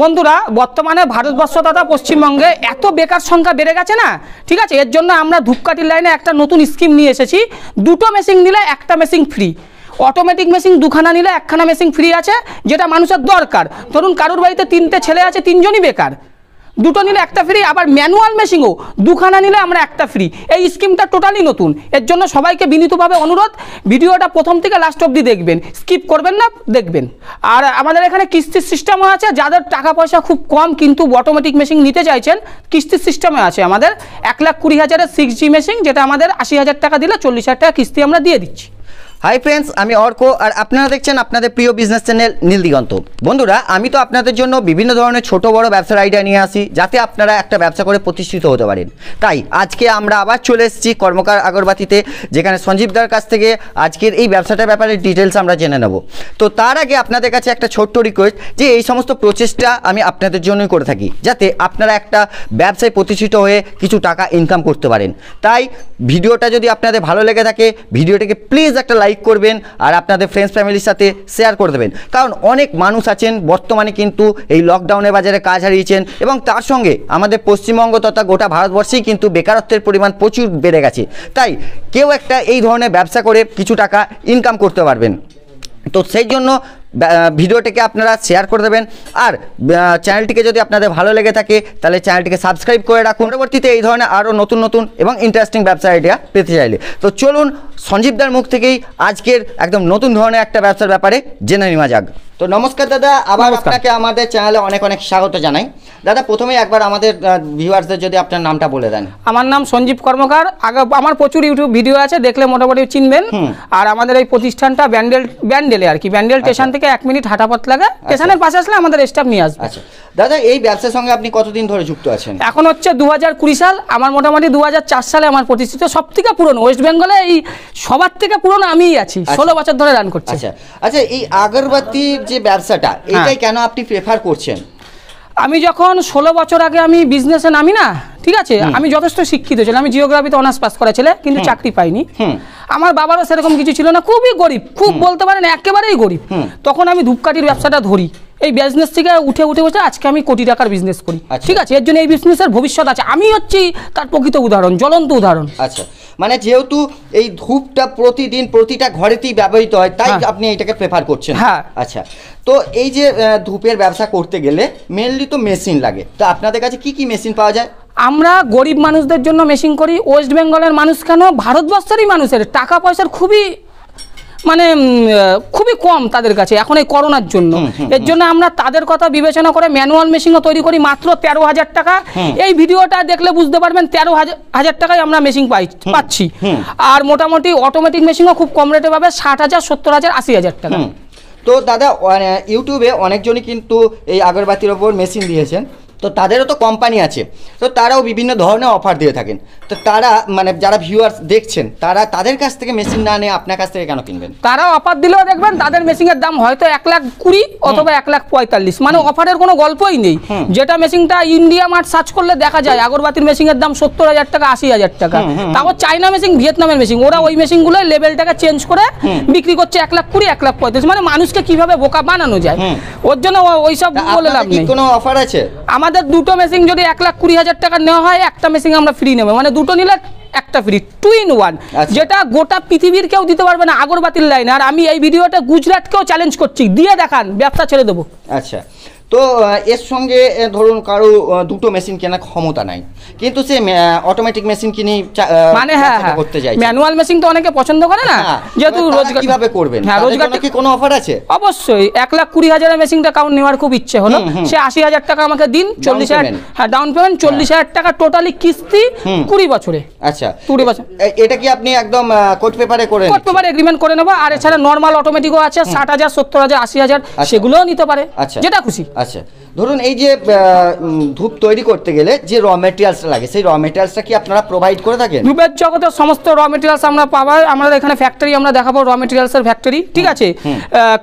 বন্ধুরা, বর্তমানে ভারতবর্ষ তথা পশ্চিমবঙ্গে এত বেকার সংখ্যা বেড়ে গেছে না? ঠিক আছে, এর জন্য আমরা ধূপকাঠির লাইনে একটা নতুন স্কিম নিয়ে এসেছি। দুটো মেশিন নিলে একটা মেশিন ফ্রি অটোমেটিক মেশিন দুখানা নিলে একখানা মেশিন ফ্রি আছে, যেটা মানুষের দরকার। ধরুন, কারোর বাড়িতে তিনটে ছেলে আছে, তিনজনই বেকার। দুটো নিলে একটা ফ্রি আবার ম্যানুয়াল মেশিনও দুখানা নিলে আমরা একটা ফ্রি এই স্কিমটা টোটালি নতুন। এর জন্য সবাইকে বিনীতভাবে অনুরোধ, ভিডিওটা প্রথম থেকে লাস্ট অবধি দেখবেন। স্কিপ করবেন না, দেখবেন। আর আমাদের এখানে কিস্তির সিস্টেমও আছে, যাদের টাকা পয়সা খুব কম, কিন্তু অটোমেটিক মেশিন নিতে চাইছেন, কিস্তির সিস্টেমে আছে আমাদের। এক লাখ কুড়ি হাজারের সিক্স জি মেশিন যেটা আমাদের আশি হাজার টাকা দিলে চল্লিশ হাজার টাকা কিস্তি আমরা দিয়ে দিচ্ছি। হাই ফ্রেন্ডস আমি অর্ক আর আপনারা দেখছেন আপনাদের প্রিয় বিজনেস চ্যানেল নীল দিগন্ত বন্ধুরা, আমি তো আপনাদের জন্য বিভিন্ন ধরনের ছোট, বড় ব্যবসার আইডিয়া নিয়ে আসি, যাতে আপনারা একটা ব্যবসা করে প্রতিষ্ঠিত হতে পারেন। তাই, আজকে আমরা আবার চলে এসেছি কর্মকার আগরবাতিতে, যেখানে সঞ্জীবদার কাছ থেকে আজকের এই ব্যবসাটার ব্যাপারে ডিটেলস আমরা জেনে নেব। তো তার আগে আপনাদের কাছে একটা ছোট্ট রিকোয়েস্ট যে, এই সমস্ত প্রচেষ্টা আমি আপনাদের জন্যই করে থাকি, যাতে আপনারা একটা ব্যবসায় প্রতিষ্ঠিত হয়ে কিছু টাকা ইনকাম করতে পারেন। তাই, ভিডিওটা যদি আপনাদের ভালো লেগে থাকে, ভিডিওটাকে প্লিজ একটা লাইক করবেন আর আপনাদের ফ্রেন্ডস ফ্যামিলির সাথে শেয়ার করে দেবেন। কারণ অনেক মানুষ আছেন, বর্তমানে কিন্তু এই লকডাউনের বাজারে কাজ হারিয়েছেন এবং তার সঙ্গে আমাদের পশ্চিমবঙ্গ তথা গোটা ভারতবর্ষেই কিন্তু বেকারত্বের পরিমাণ প্রচুর বেড়ে গেছে। তাই কেউ একটা এই ধরনের ব্যবসা করে কিছু টাকা ইনকাম করতে পারবেন। তো সেই জন্য ভিডিওটিকে আপনারা শেয়ার করে দেবেন। আর চ্যানেলটিকে যদি আপনাদের ভালো লেগে থাকে, তাহলে চ্যানেলটিকে সাবস্ক্রাইব করে রাখুন। পরবর্তীতে এই ধরনের আরও নতুন নতুন এবং ইন্টারেস্টিং ব্যবসা আইডিয়া পেতে চাইলে। তো চলুন সঞ্জীবদার মুখ থেকেই আজকের একদম নতুন ধরনের একটা ব্যবসার ব্যাপারে জেনে নেওয়া যাক। তো নমস্কার দাদা আবার। আপনাকে আমাদের চ্যানেলে অনেক অনেক স্বাগত জানাই। দাদা প্রথমেই একবার আমাদের ভিউয়ার্সদের যদি আপনার নামটা বলে দেন। আমার নাম সঞ্জীব কর্মকার। আগে আমার প্রচুর ইউটিউব ভিডিও আছে দেখলে মোটামুটি চিনবেন। আর আমাদের এই প্রতিষ্ঠানটা ব্যান্ডেল ব্যান্ডেলে আর কি ব্যান্ডেল স্টেশন থেকে এক মিনিট হাঁটাপথ লাগে। স্টেশনের পাশে আসলে আমাদের স্টাফ নিয়ে আসবে। আচ্ছা। দাদা এই ব্যবসার সঙ্গে আপনি কতদিন ধরে যুক্ত আছেন? এখন হচ্ছে দু হাজার কুড়ি সাল। আমার মোটামুটি দু হাজার চার সালে আমার প্রতিষ্ঠিত সব থেকে পুরনো ওয়েস্ট বেঙ্গলে এই সবার থেকে পুরনো আমিই আছি। ষোলো বছর ধরে রান করছি। আচ্ছা। আচ্ছা এই আগরবাতির যে ব্যবসাটা হ্যাঁ। এটাই কেন আপনি প্রেফার করছেন? আমি যখন ষোলো বছর আগে আমি বিজনেসে নামি না ঠিক আছে? আমি যথেষ্ট শিক্ষিত ছিলাম। আমি জিওগ্রাফিতে অনার্স পাস করা ছেলে কিন্তু চাকরি পাইনি। আমার বাবারও সেরকম কিছু ছিল না খুবই গরিব খুব বলতে পারেন একেবারেই গরিব। তখন আমি ধূপকাঠির ব্যবসাটা ধরি। এই বিজনেস থেকে উঠে উঠে উঠে আজকে আমি কোটি টাকার বিজনেস করি। আচ্ছা। ঠিক আছে? এর জন্য এই বিজনেসের ভবিষ্যৎ আছে। আমি হচ্ছি তার প্রকৃত উদাহরণ জ্বলন্ত উদাহরণ। আচ্ছা। মানে যেহেতু এই ধূপটা প্রতিদিন প্রতিটা ঘরেতেই ব্যবহৃত হয় তাই হ্যাঁ। আপনি এটাকে প্রেফার করছেন। হ্যাঁ। আচ্ছা তো এই যে ধূপের ব্যবসা করতে গেলে মেনলি তো মেশিন লাগে। তো আপনাদের কাছে কি কি মেশিন পাওয়া যায়? আমরা গরিব মানুষদের জন্য মেশিন করি ওয়েস্ট বেঙ্গলের মানুষ কেন? ভারতবর্ষেরই মানুষের। টাকা পয়সার খুবই মানে খুবই কম তাদের কাছে এখন এই করোনার জন্য। এর জন্য আমরা তাদের কথা বিবেচনা করে ম্যানুয়াল মেশিনও তৈরি করি মাত্র তেরো হাজার টাকা। এই ভিডিওটা দেখলে বুঝতে পারবেন তেরো হাজার টাকায় আমরা মেশিন পাই পাচ্ছি। আর মোটামুটি অটোমেটিক মেশিনও খুব কম রেটে পাবে ষাট হাজার সত্তর হাজার আশি হাজার টাকা। তো দাদা ইউটিউবে অনেকজনই কিন্তু এই আগরবাতির ওপর মেশিন দিয়েছেন। তো তাদেরও তো কোম্পানি আছে। তো তারাও বিভিন্ন ধরনের অফার দিয়ে থাকেন। তো তারা মানে যারা ভিউয়ার্স দেখছেন তারা তাদের কাছ থেকে মেশিন না নিয়ে আপনার কাছ থেকে কেন কিনবেন? তারা অফার দিলেও দেখবেন তাদের মেশিনের দাম হয়তো এক লাখ কুড়ি অথবা এক লাখ পঁয়তাল্লিশ। মানে অফারের কোনো গল্পই নেই। যেটা মেশিনটা ইন্ডিয়া মার্ট সার্চ করলে দেখা যায় আগরবাতির মেশিনের দাম সত্তর হাজার টাকা আশি হাজার টাকা। তারপর চাইনা মেশিন ভিয়েতনামের মেশিন ওরা ওই মেশিনগুলো লেভেলটাকে চেঞ্জ করে বিক্রি করছে এক লাখ কুড়ি এক লাখ পঁয়তাল্লিশ। মানে মানুষকে কীভাবে বোকা বানানো যায়? ওর জন্য ওইসব বলে লাভ নেই। কোনো অফার আছে? আমাদের দুটো মেশিন যদি এক লাখ কুড়ি হাজার টাকা নেওয়া হয় একটা মেশিন আমরা ফ্রি নেব। মানে দুটো নিলে একটা ফ্রি টু ইন ওয়ান। যেটা গোটা পৃথিবীর কেউ দিতে পারবে না আগরবাতির লাইন আর আমি এই ভিডিওটা গুজরাটকেও চ্যালেঞ্জ করছি। দিয়ে দেখান ব্যবসা ছেড়ে দেবো। আচ্ছা। তো এর সঙ্গে ধরুন কারও দুটো মেশিন কেনার ক্ষমতা নাই। কিন্তু সে অটোমেটিক মেশিন কিনে মানে হ্যাঁ হ্যাঁ। করতে চাই ম্যানুয়াল মেশিন তো অনেকে পছন্দ করে না? হ্যাঁ, যেহেতু রোজগার কীভাবে করবেন? হ্যাঁ রোজগার কি কোনো অফার আছে? অবশ্যই এক লাখ কুড়ি হাজারের মেশিনটা কাউন্ট নেওয়ার খুব ইচ্ছে হলো। সে আশি হাজার টাকা আমাকে দিন চল্লিশ হাজার। হ্যাঁ ডাউন পেমেন্ট চল্লিশ হাজার টাকা টোটালি কিস্তি কুড়ি বছরে। আচ্ছা। কুড়ি বছর। এটা কি আপনি একদম কোর্ট পেপারে করে করতে পারে এগ্রিমেন্ট করে নেব আর এছাড়া নর্মাল অটোমেটিকও আছে ষাট হাজার সত্তর হাজার আশি হাজার সেগুলোও নিতে পারে। আচ্ছা। যেটা খুশি। আচ্ছা ধরুন এই যে ধূপ তৈরি করতে গেলে যে র মেটেরিয়ালসটা লাগে সেই র মেটেরিয়ালসটা কি আপনারা প্রোভাইড করে থাকেন? ধূপের জগতের সমস্ত র মেটেরিয়ালস আমরা পাবো আমাদের এখানে ফ্যাক্টরি আমরা দেখাবো র মেটেরিয়ালসের ফ্যাক্টরি ঠিক আছে?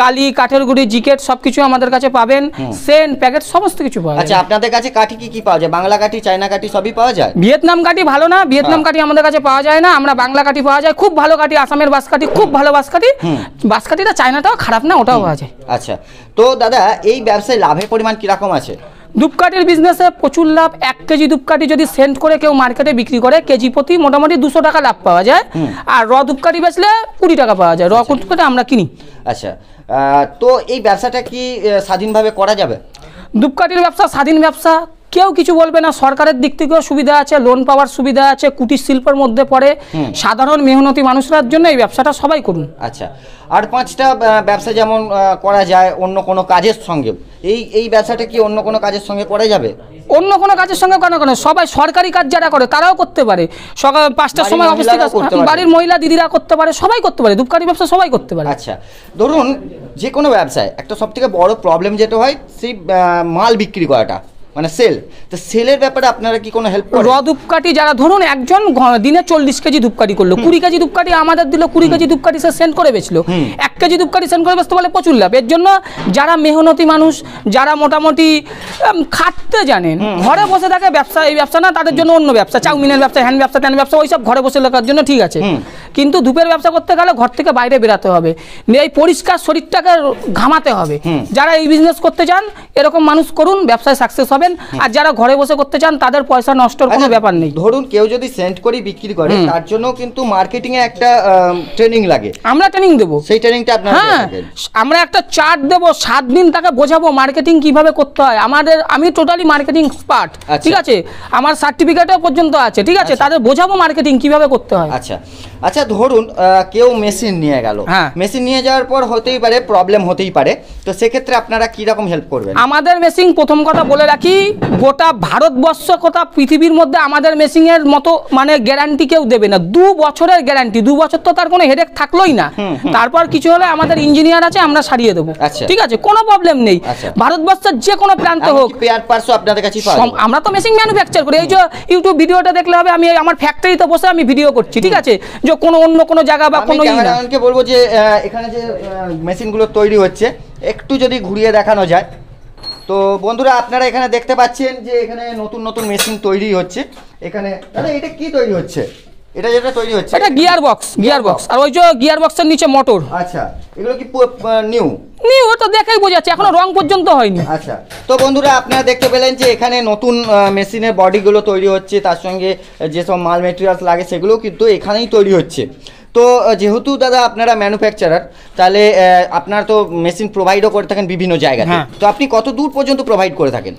কালি কাঠের গুড়ি জিকেট সব কিছু আমাদের কাছে পাবেন সেন প্যাকেট সমস্ত কিছু পাওয়া আচ্ছা আপনাদের কাছে কাঠি কি কি পাওয়া যায়? বাংলা কাঠি চায়না কাঠি সবই পাওয়া যায়? ভিয়েতনাম কাঠি ভালো না ভিয়েতনাম কাঠি আমাদের কাছে পাওয়া যায় না আমরা বাংলা কাঠি পাওয়া যায় খুব ভালো কাঠি আসামের বাস কাঠি খুব ভালো বাস কাঠি বাস কাঠিটা চায়নাটাও খারাপ না ওটাও পাওয়া যায়। আচ্ছা তো দাদা এই ব্যবসায় লাভের পরিমাণ কীরকম কীরকম আছে? ধূপকাঠির বিজনেসে প্রচুর লাভ। এক কেজি ধূপকাঠি যদি সেন্ট করে কেউ মার্কেটে বিক্রি করে কেজি প্রতি মোটামুটি দুশো টাকা লাভ পাওয়া যায়। আর র ধূপকাঠি বেচলে কুড়ি টাকা পাওয়া যায়। র ধূপকাঠি আমরা কিনি। আচ্ছা। তো এই ব্যবসাটা কি স্বাধীনভাবে করা যাবে? ধূপকাঠির ব্যবসা স্বাধীন ব্যবসা। কেউ কিছু বলবে না। সরকারের দিক থেকেও সুবিধা আছে লোন পাওয়ার সুবিধা আছে কুটির শিল্পের মধ্যে পড়ে। সাধারণ মেহনতি মানুষরার জন্য এই ব্যবসাটা সবাই করুন। আচ্ছা আর পাঁচটা ব্যবসা যেমন করা যায় অন্য কোনো কাজের সঙ্গে এই এই ব্যবসাটা কি অন্য কোনো কাজের সঙ্গে করা যাবে? অন্য কোনো কাজের সঙ্গে কেন কেন? সবাই সরকারি কাজ যারা করে তারাও করতে পারে। সকাল পাঁচটার সময় অফিস থেকে। বাড়ির মহিলা দিদিরা করতে পারে সবাই করতে পারে। ধূপকাঠি ব্যবসা সবাই করতে পারে। আচ্ছা ধরুন যে কোনো ব্যবসায় একটা সব থেকে বড় প্রবলেম যেটা হয় সেই মাল বিক্রি করাটা। মানে সেল। তো সেলের ব্যাপারে আপনারা কি কোনো হেল্প র ধূপকাঠি যারা ধরুন একজন দিনে চল্লিশ কেজি ধূপকাঠি করল কুড়ি কেজি ধূপকাঠি আমাদের দিল কুড়ি কেজি ধূপকাঠি সে সেন্ড করে বেচলো। এক কেজি ধূপকাঠি সেন্ড করে বেচতে বলে প্রচুর লাভ। এর জন্য যারা মেহনতি মানুষ যারা মোটামুটি খাটতে জানেন ঘরে বসে থাকে ব্যবসা এই ব্যবসা না তাদের জন্য অন্য ব্যবসা। চাউমিনের ব্যবসা হ্যান্ড ব্যবসা ট্যান ব্যবসা ওইসব ঘরে বসে লেখার জন্য ঠিক আছে। কিন্তু ধূপের ব্যবসা করতে গেলে ঘর থেকে বাইরে বেরাতে হবে। এই পরিষ্কার শরীরটাকে ঘামাতে হবে। যারা এই বিজনেস করতে চান এরকম মানুষ করুন ব্যবসায় সাকসেস হবেন আর যারা ঘরে বসে করতে চান তাদের পয়সা নষ্টর কোনো ব্যাপার নেই। ধরুন কেউ যদি সেন্ড করে বিক্রি করে তার জন্য কিন্তু মার্কেটিং এ একটা ট্রেনিং লাগে। আমরা ট্রেনিং দেবো। সেই ট্রেনিংটা আপনারা হ্যাঁ আমরা একটা চার্ট দেবো সাত দিন তাকে বোঝাবো মার্কেটিং কীভাবে করতে হয়। আমাদের আমি টোটালি মার্কেটিং এক্সপার্ট আচ্ছা। ঠিক আছে? আমার সার্টিফিকেটও পর্যন্ত আছে ঠিক আছে? আচ্ছা। তাদের বোঝাবো মার্কেটিং কীভাবে করতে হয়। আচ্ছা। আচ্ছা ধরুন কেউ মেশিন নিয়ে গেল। হ্যাঁ। মেশিন নিয়ে যাওয়ার পর হতেই পারে প্রবলেম হতেই পারে। তো সেক্ষেত্রে আপনারা কি রকম হেল্প করবেন? আমাদের মেশিন প্রথম কথা বলে রাখি গোটা ভারতবর্ষ কথা পৃথিবীর মধ্যে আমাদের মেশিনের মতো মানে গ্যারান্টি কেউ দেবে না। দু বছরের গ্যারান্টি দু বছর তো তার কোনো হেডেক থাকলোই না। তারপর কিছু হলে আমাদের ইঞ্জিনিয়ার আছে আমরা সারিয়ে দেবো। আচ্ছা। ঠিক আছে? কোনো প্রবলেম নেই। আচ্ছা। ভারতবর্ষের যে কোনো প্রান্তে হোক। আমরা তো মেশিন ম্যানুফ্যাকচার করি। এই যে ইউটিউব ভিডিওটা দেখলে হবে আমি আমার ফ্যাক্টরিতে বসে আমি ভিডিও করছি ঠিক আছে? যে কোনো অন্য কোনো জায়গা বা কোনো বলব যে এখানে যে মেশিনগুলো তৈরি হচ্ছে একটু যদি ঘুরিয়ে দেখানো যায় তো বন্ধুরা আপনারা এখানে দেখতে পাচ্ছেন যে এখানে নতুন নতুন মেশিন তৈরি হচ্ছে। এখানে দাদা এটা কি তৈরি হচ্ছে? এটা যেটা তৈরি হচ্ছে? এটা গিয়ার বক্স গিয়ার বক্স আর ওই যে গিয়ার বক্সের নিচে মোটর আচ্ছা এগুলো কি নিউ নি ও তো দেখেই বোঝাচ্ছে এখনও রং পর্যন্ত হয়নি। আচ্ছা তো বন্ধুরা আপনারা দেখতে পেলেন যে এখানে নতুন মেশিনের বডিগুলো তৈরি হচ্ছে তার সঙ্গে যেসব মাল মেটেরিয়ালস লাগে সেগুলো কিন্তু এখানেই তৈরি হচ্ছে। তো যেহেতু দাদা আপনারা ম্যানুফ্যাকচারার তাহলে আপনারা তো মেশিন প্রোভাইডও করে থাকেন বিভিন্ন জায়গাতে হ্যাঁ। তো আপনি কত দূর পর্যন্ত প্রোভাইড করে থাকেন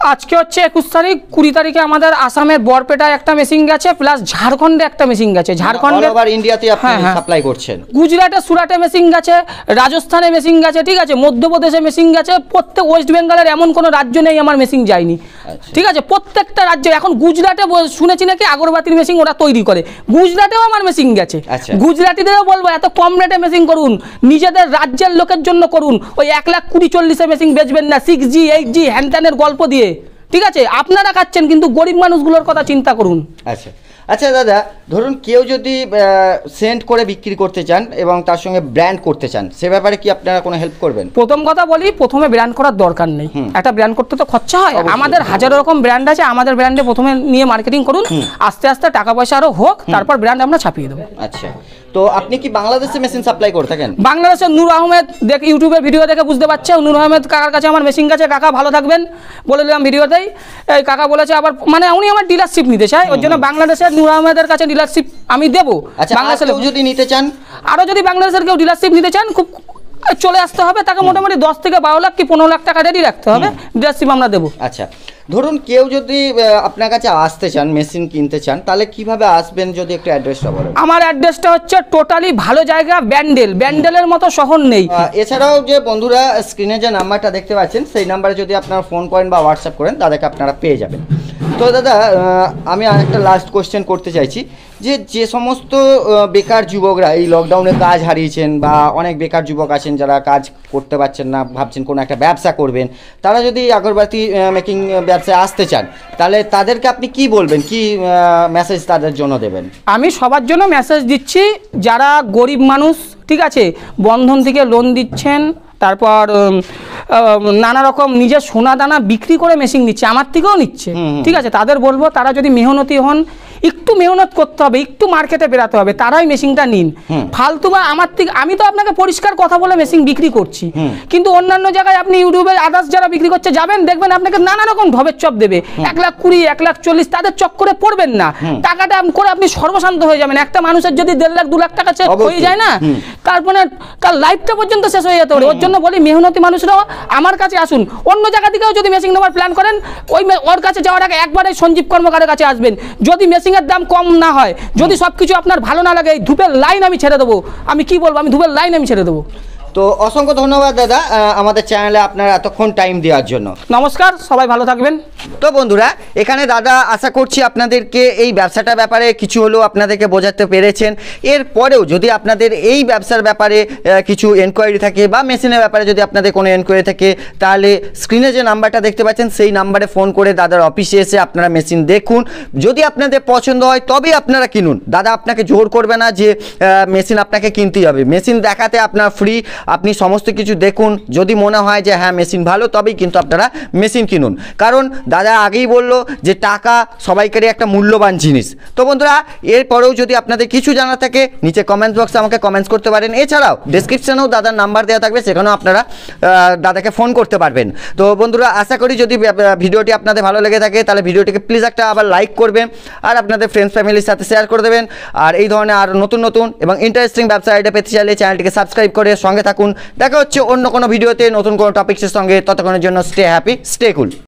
আজকে হচ্ছে একুশ তারিখ কুড়ি তারিখে আমাদের আসামের বরপেটায় একটা মেশিন গেছে প্লাস ঝাড়খণ্ডে একটা মেশিন গেছে। ঝাড়খণ্ডে ইন্ডিয়াতে আপনি হ্যাঁ, হ্যাঁ। সাপ্লাই করছেন। গুজরাটে সুরাটে মেশিন গেছে রাজস্থানে মেশিন গেছে ঠিক আছে? মধ্যপ্রদেশে মেশিন গেছে প্রত্যেক ওয়েস্ট বেঙ্গলের এমন কোনো রাজ্য নেই আমার মেশিন যায়নি। আচ্ছা। ঠিক আছে? প্রত্যেকটা রাজ্যে এখন গুজরাটে শুনেছি নাকি আগরবাতির মেশিন ওরা তৈরি করে। গুজরাটেও আমার মেশিন গেছে। আচ্ছা। গুজরাটিদেরও বলব এত কম রেটে মেশিন করুন। নিজেদের রাজ্যের লোকের জন্য করুন। ওই এক লাখ কুড়ি চল্লিশে মেশিন বেচবেন না। সিক্স জি এইট জি হ্যানত্যানের গল্প দিয়ে। ঠিক আছে? আপনারা খাচ্ছেন কিন্তু গরিব মানুষগুলোর কথা চিন্তা করুন। আচ্ছা। আচ্ছা দাদা ধরুন কেউ যদি সেন্ট করে বিক্রি করতে চান এবং তার সঙ্গে ব্র্যান্ড করতে চান সে ব্যাপারে কি আপনারা কোনো হেল্প করবেন? প্রথম কথা বলি প্রথমে ব্র্যান্ড করার দরকার নেই। একটা ব্র্যান্ড করতে তো খরচা হয়। আমাদের হাজারো রকম ব্র্যান্ড আছে আমাদের ব্র্যান্ডে প্রথমে নিয়ে মার্কেটিং করুন আস্তে আস্তে টাকা পয়সা আরও হোক তারপর ব্র্যান্ড আমরা ছাপিয়ে দেবো। আচ্ছা তো আপনি কি বাংলাদেশে মেশিন সাপ্লাই করে থাকেন? বাংলাদেশের নূর আহমেদ দেখ ইউটিউবের ভিডিও দেখে বুঝতে পারছে। নূর আহমেদ কাকার কাছে আমার মেশিন কাছে কাকা ভালো থাকবেন বলে দিলাম ভিডিওতেই এই কাকা বলেছে আবার মানে উনি আমার ডিলারশিপ নিতে চায় ওর জন্য বাংলাদেশের নূর আহমেদের কাছে ডিলারশিপ আমি দেবো। আচ্ছা বাংলাদেশের যদি নিতে চান? আরও যদি বাংলাদেশের কেউ ডিলারশিপ নিতে চান খুব চলে আসতে হবে। তাকে মোটামুটি দশ থেকে বারো লাখ কি পনেরো লাখ টাকা রেডি রাখতে হবে। ডিলারশিপ আমরা দেবো। আচ্ছা। ধরুন কেউ যদি আপনার কাছে আসতে চান মেশিন কিনতে চান তাহলে কীভাবে আসবেন যদি একটু অ্যাড্রেসটা বলেন? আমার অ্যাড্রেসটা হচ্ছে টোটালি ভালো জায়গা ব্যান্ডেল। ব্যান্ডেলের মতো শহর নেই। এছাড়াও যে বন্ধুরা স্ক্রিনে যে নাম্বারটা দেখতে পাচ্ছেন সেই নাম্বারে যদি আপনারা ফোন করেন বা হোয়াটসঅ্যাপ করেন তাদেরকে আপনারা পেয়ে যাবেন। তো দাদা আমি আরেকটা লাস্ট কোয়েশ্চেন করতে চাইছি। যে যে সমস্ত বেকার যুবকরা এই লকডাউনে কাজ হারিয়েছেন বা অনেক বেকার যুবক আছেন যারা কাজ করতে পারছেন না, ভাবছেন কোনো একটা ব্যবসা করবেন, তারা যদি আগরবাতি মেকিং ব্যবসায় আসতে চান, তাহলে তাদেরকে আপনি কি বলবেন? কি মেসেজ তাদের জন্য দেবেন? আমি সবার জন্য মেসেজ দিচ্ছি, যারা গরিব মানুষ, ঠিক আছে, বন্ধন থেকে লোন দিচ্ছেন, তারপর নানা রকম নিজের সোনা দানা বিক্রি করে মেশিন নিচ্ছে আমার থেকেও নিচ্ছে। ঠিক আছে তাদের বলব তারা যদি মেহনতি হন একটু মেহনত করতে হবে একটু মার্কেটে বেরাতে হবে তারাই মেশিনটা নিন। ফালতু বা আমার থেকে আমি তো আপনাকে পরিষ্কার কথা বলে মেশিন বিক্রি করছি। কিন্তু অন্যান্য জায়গায় আপনি ইউটিউবে আদার্স যারা বিক্রি করছে যাবেন দেখবেন আপনাকে নানা রকম ঢবের চপ দেবে। এক লাখ কুড়ি এক লাখ চল্লিশ তাদের চক্করে পড়বেন না। টাকাটা করে আপনি সর্বশান্ত হয়ে যাবেন। একটা মানুষের যদি দেড় লাখ দু লাখ টাকা হয়ে যায় না তারপরে তার লাইফটা পর্যন্ত শেষ হয়ে যেতে পারে। ওর জন্য বলি মেহনতি মানুষরাও আমার কাছে আসুন। অন্য জায়গা থেকেও যদি মেশিন নেওয়ার প্ল্যান করেন ওই ওর কাছে যাওয়ার আগে একবারে সঞ্জীব কর্মকারের কাছে আসবেন। যদি মেশিনের দাম কম না হয় যদি সব কিছু আপনার ভালো না লাগে এই ধূপের লাইন আমি ছেড়ে দেবো। আমি কি বলব? আমি ধূপের লাইন আমি ছেড়ে দেবো। তো অসংখ্য ধন্যবাদ দাদা আমাদের চ্যানেলে আপনার এতক্ষণ টাইম দেওয়ার জন্য। নমস্কার সবাই ভালো থাকবেন। তো বন্ধুরা এখানে দাদা আশা করছি আপনাদেরকে এই ব্যবসাটার ব্যাপারে কিছু হলেও আপনাদেরকে বোঝাতে পেরেছেন। এরপরেও যদি আপনাদের এই ব্যবসার ব্যাপারে কিছু এনকোয়ারি থাকে বা মেশিনের ব্যাপারে যদি আপনাদের কোনো এনকোয়ারি থাকে তাহলে স্ক্রিনে যে নাম্বারটা দেখতে পাচ্ছেন সেই নাম্বারে ফোন করে দাদার অফিসে এসে আপনারা মেশিন দেখুন। যদি আপনাদের পছন্দ হয় তবেই আপনারা কিনুন। দাদা আপনাকে জোর করবে না যে মেশিন আপনাকে কিনতেই হবে। মেশিন দেখাতে আপনার ফ্রি আপনি সমস্ত কিছু দেখুন। যদি মনে হয় যে হ্যাঁ মেশিন ভালো, তবেই কিন্তু আপনারা মেশিন কিনুন। কারণ দাদা আগেই বলল যে, টাকা সবাইকারই একটা মূল্যবান জিনিস। তো বন্ধুরা, এরপরেও যদি আপনাদের কিছু জানা থাকে, নিচে কমেন্ট বক্সে আমাকে কমেন্টস করতে পারেন। এছাড়াও ডেসক্রিপশনেও দাদার নাম্বার দেওয়া থাকবে, সেখানেও আপনারা দাদাকে ফোন করতে পারবেন। তো বন্ধুরা, আশা করি যদি ভিডিওটি আপনাদের ভালো লেগে থাকে, তাহলে ভিডিওটিকে প্লিজ একটা আবার লাইক করবেন, আর আপনাদের ফ্রেন্ডস ফ্যামিলির সাথে শেয়ার করে দেবেন। আর এই ধরনের আর নতুন নতুন এবং ইন্টারেস্টিং ব্যবসা আইডিয়া পেতে চাইলে চ্যানেলটিকে সাবস্ক্রাইব করে সঙ্গে থাকুন। দেখা হচ্ছে অন্য কোনো ভিডিওতে নতুন কোনো টপিক্সের সঙ্গে। ততক্ষণের জন্য স্টে হ্যাপি স্টে কুল